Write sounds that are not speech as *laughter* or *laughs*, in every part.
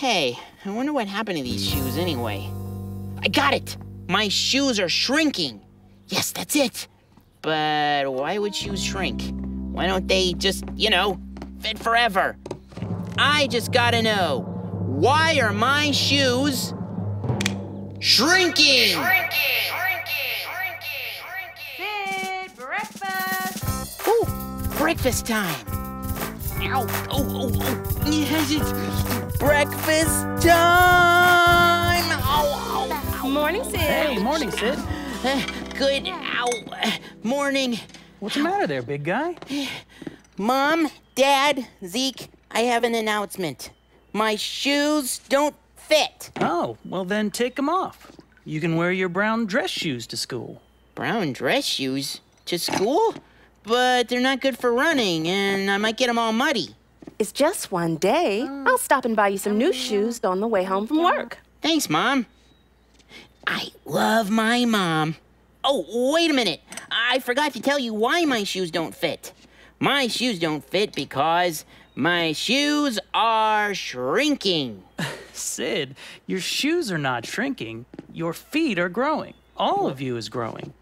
Hey, I wonder what happened to these shoes anyway. I got it! My shoes are shrinking! Yes, that's it! But why would shoes shrink? Why don't they just, you know, fit forever? I just gotta know why are my shoes shrinking? Sid, breakfast! Ooh, breakfast time! Ow! Oh, oh, oh! Yes, it's breakfast time! Ow, ow, ow! Morning, Sid. Hey, morning, Sid. Uh, Good, ow, uh, morning. What's the matter there, big guy? Mom, Dad, Zeke, I have an announcement. My shoes don't fit. Oh, well then take them off. You can wear your brown dress shoes to school. Brown dress shoes to school? But they're not good for running, and I might get them all muddy. It's just one day. I'll stop and buy you some new shoes on the way home from work. Thanks, Mom. I love my mom. Oh, wait a minute. I forgot to tell you why my shoes don't fit. My shoes don't fit because my shoes are shrinking. *laughs* Sid, your shoes are not shrinking. Your feet are growing. All of you is growing.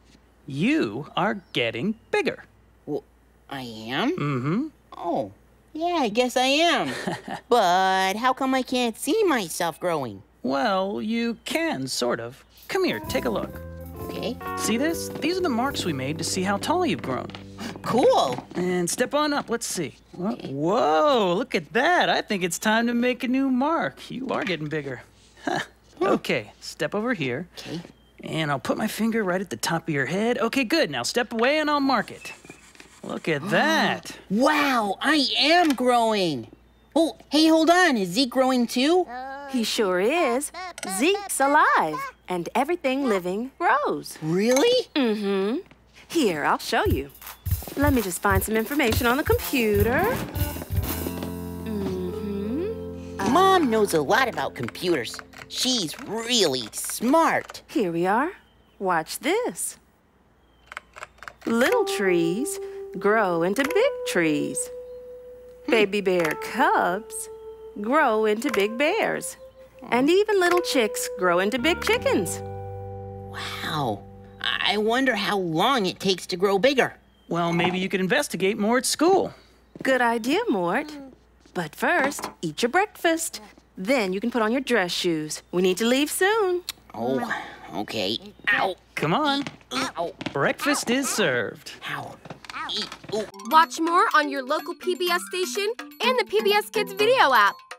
You are getting bigger. Well, I am? Mm-hmm. Oh, yeah, I guess I am. *laughs* but how come I can't see myself growing? Well, you can, sort of. Come here, take a look. Okay, See this? These are the marks we made to see how tall you've grown. cool. And step on up, let's see. Whoa, Whoa, look at that. I think it's time to make a new mark. You are getting bigger. Huh. Okay, step over here. Okay. And I'll put my finger right at the top of your head. Okay, good. Now step away and I'll mark it. Look at that. *gasps* Wow, I am growing. Oh, hey, hold on. Is Zeke growing too? He sure is. Zeke's alive, and everything living grows. Really? Mm-hmm. Here, I'll show you. Let me just find some information on the computer. Mm-hmm. Mom knows a lot about computers. She's really smart. Here we are. Watch this. Little trees grow into big trees. Baby bear cubs grow into big bears. And even little chicks grow into big chickens. Wow. I wonder how long it takes to grow bigger. Well, maybe you could investigate more at school. Good idea, Mort. But first, eat your breakfast. Then you can put on your dress shoes. We need to leave soon. Oh, okay. Ow. Come on. Ow. Breakfast is served. Ow. Watch more on your local PBS station and the PBS Kids video app.